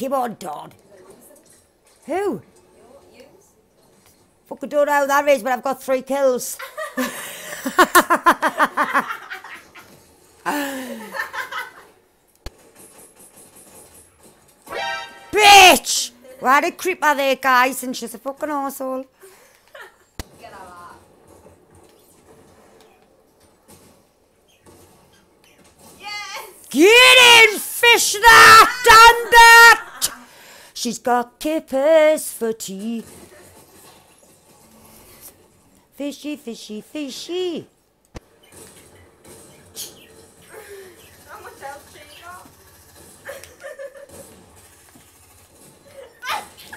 Come on, Don. Who? Fucking don't know who that is, but I've got three kills. Bitch! We had a creeper there, guys, and she's a fucking asshole. Get out Yes! Get in, fish that, done that! She's got kippers for tea. Fishy, fishy, fishy. How much else do you got?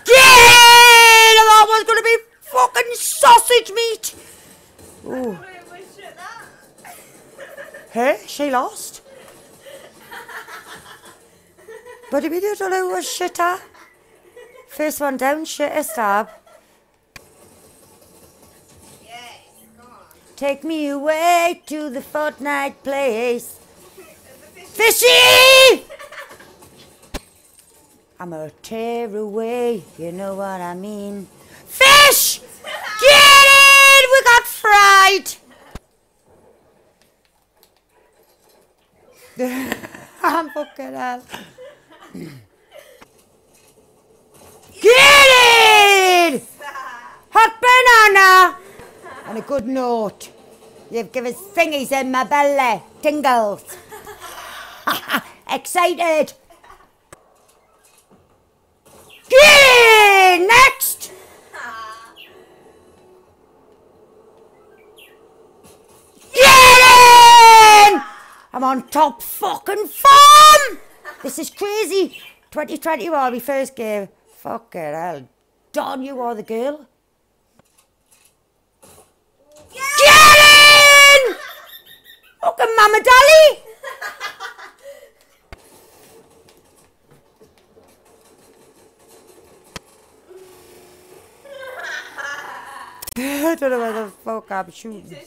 Get in! That was gonna be fucking sausage meat. Ooh. Wait, wait, shit, that. Hey, she lost. But if you don't know what shitter. First one down, shitter stab. Yes, come. Take me away to the Fortnite place. A. Fishy! I'm a tear away, you know what I mean. Fish! Get it! We got fried! I'm fucking hell. Get in! Hot banana! On a good note. You've given thingies in my belly. Tingles. Excited. In! Next! Get in! I'm on top fucking form! This is crazy. 2020 was my first game. Fucking hell. Don, you are the girl. Get in! Fucking Mama Dolly! Don't know where the fuck I'm shooting. You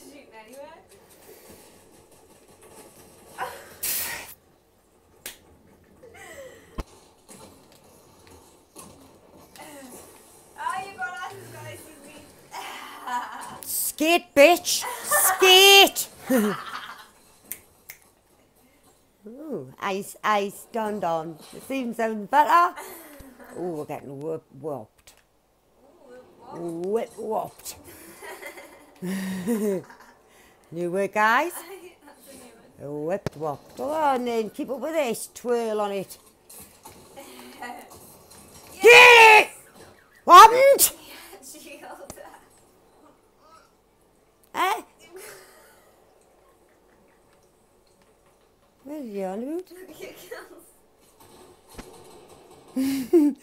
Skate, bitch! Skate! Ooh, ice, ice, done, done. It seems sound better. Ooh, we're getting whip, whopped. Whip, whopped. New word, guys? New. Whip, whopped. Go on then, keep up with this. Twirl on it. Get it! What happened? Eh? Where's on about?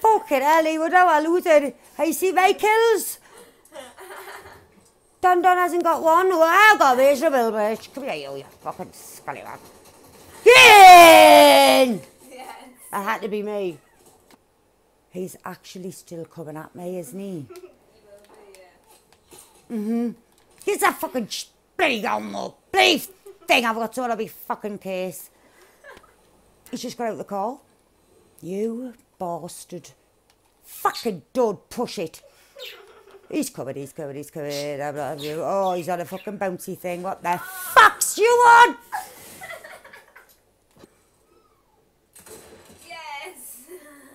Fucking hell, he would have a loser. I see my kills. Don Don hasn't got one. Well, I've got miserable, bitch. Come here, you, you fucking scallywag. Get in! yes. That had to be me. He's actually still coming at me, isn't he? You will yeah. Mm-hmm. He's a fucking sh- bloody up. Bloody thing I've got to be fucking case. He's just got out the car. You bastard. Fucking dud, push it. He's covered, he's covered, he's covered. I'm not you. Oh, he's on a fucking bouncy thing. What the fuck's you on? Yes.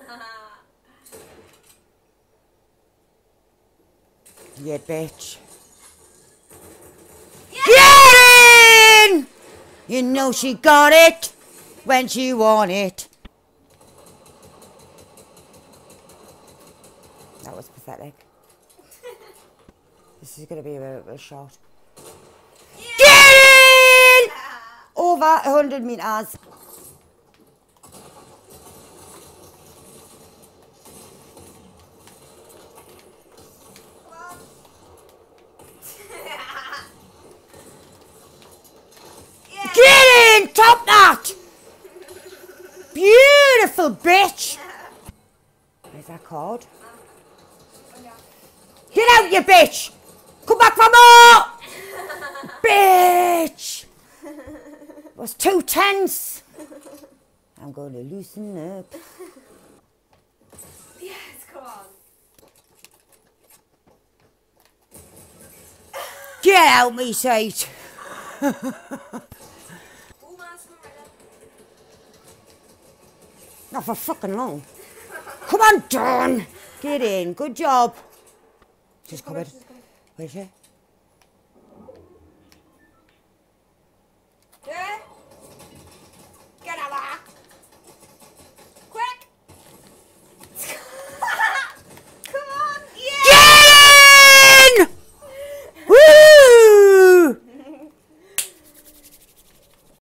You bitch. Get in! You know she got it when she want it. That was pathetic. This is going to be a bit of a shot. Get in! Over 100 metres. Get in! Top that! Beautiful bitch! Where's that card? Get out, you bitch! Come back for more! Bitch! It was too tense. I'm going to loosen up. Yes, come on. Get out me sage. Not for fucking long. Come on, Don. Get in. Good job. Just covered. Where's she?